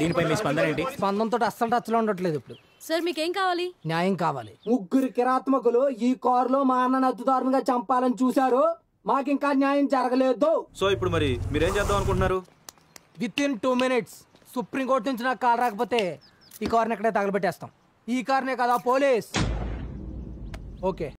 దీనిపై మీ స్పందన ఏంటి? స్పందనతో అస్సలు టచ్లో ఉండట్లేదు ఇప్పుడు. సార్ మీకేం కావాలి? న్యాయం కావాలి. ముగ్గురు కిరాత్మకులు ఈ కారులో మా అన్న అద్దుదారుణంగా చంపాలని చూశారు. మాకింకా న్యాయం జరగలేదు. సో ఇప్పుడు మరి మీరేం చేద్దాం అనుకుంటున్నారు? Within two minutes supreme court నుంచి నాకు కాల్ రాకపోతే ఈ కార్ని ఎక్కడే తగలబెట్టేస్తాం. ఈ కార్నే కదా పోలీస్. ఓకే.